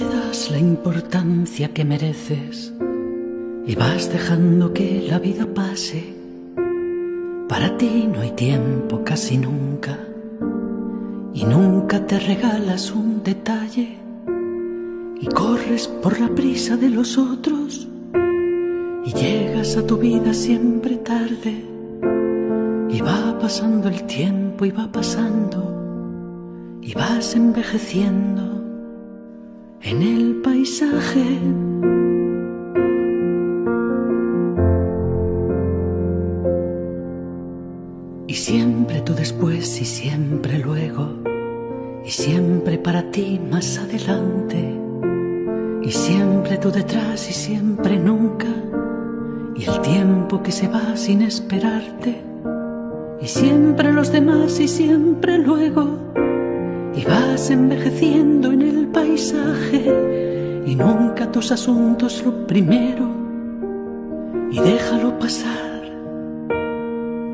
das la importancia que mereces y vas dejando que la vida pase. Para ti no hay tiempo casi nunca y nunca te regalas un detalle y corres por la prisa de los otros y llegas a tu vida siempre tarde y va pasando el tiempo y va pasando y vas envejeciendo en el paisaje. Y siempre tú después y siempre luego, y siempre para ti más adelante, y siempre tú detrás y siempre nunca, y el tiempo que se va sin esperarte, y siempre los demás y siempre luego, y vas envejeciendo en el paisaje, y nunca tus asuntos lo primero, y déjalo pasar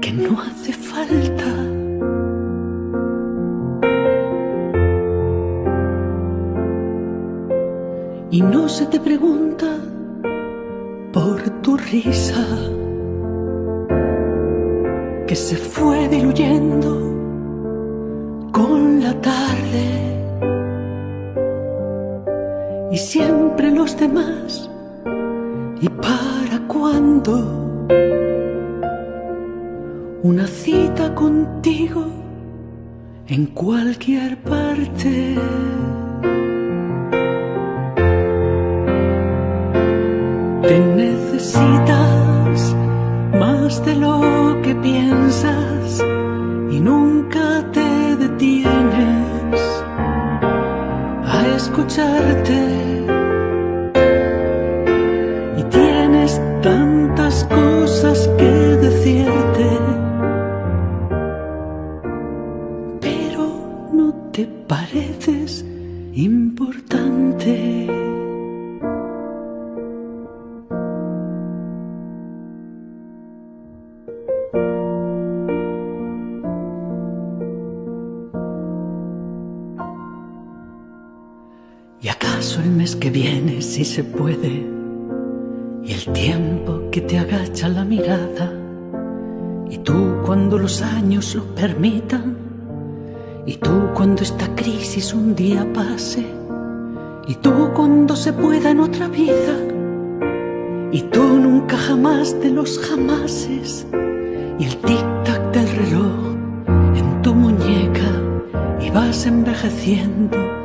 que no hace falta. Y no se te pregunta por tu risa que se fue diluyendo siempre los demás. Y para cuándo una cita contigo en cualquier parte. Te necesitas más de lo que piensas y nunca te detienes escucharte. Y tienes tantas cosas que decirte. pero no te pareces importante. ¿Y acaso el mes que viene si se puede? Y el tiempo que te agacha la mirada. Y tú cuando los años lo permitan. Y tú cuando esta crisis un día pase. Y tú cuando se pueda en otra vida. Y tú nunca jamás de los jamases. Y el tic-tac del reloj en tu muñeca. Y vas envejeciendo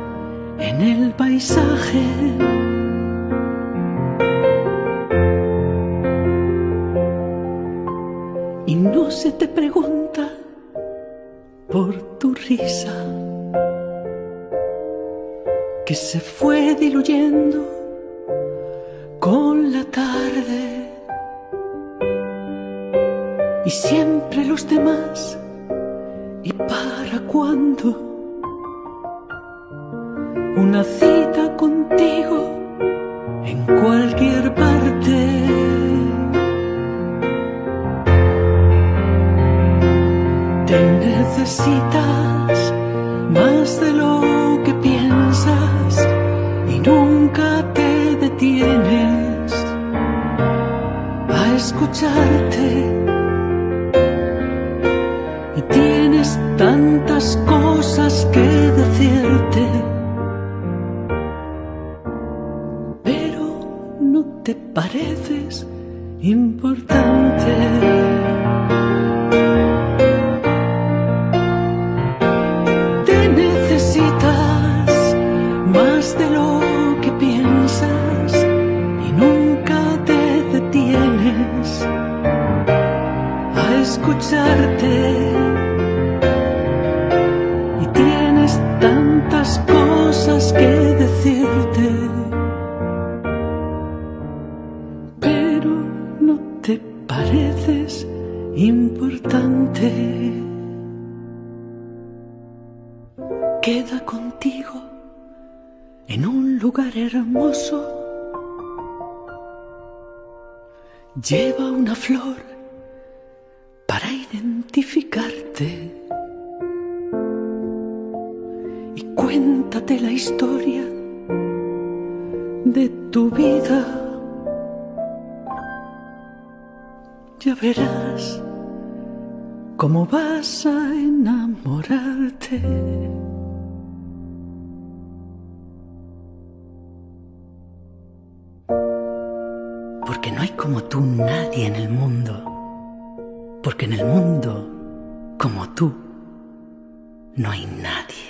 en el paisaje. Y no se te pregunta por tu risa que se fue diluyendo con la tarde. Y siempre los demás, ¿y para cuándo? Una cita contigo en cualquier parte. Te necesitas más de lo que piensas y nunca te detienes a escucharte. Y tienes tantas cosas Y tienes tantas cosas que decirte. pero no te pareces importante. Queda contigo en un lugar hermoso. Lleva una flor para identificarte. Y cuéntate la historia de tu vida. Ya verás cómo vas a enamorarte. Porque no hay como tú nadie en el mundo. Porque en el mundo, como tú, no hay nadie.